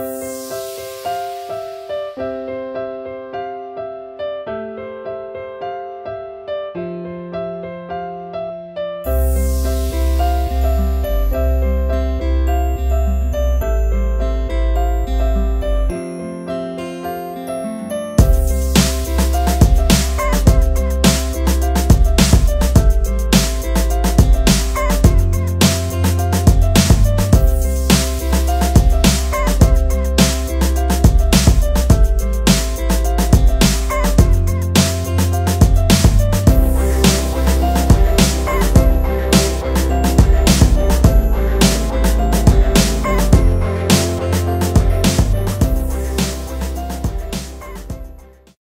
you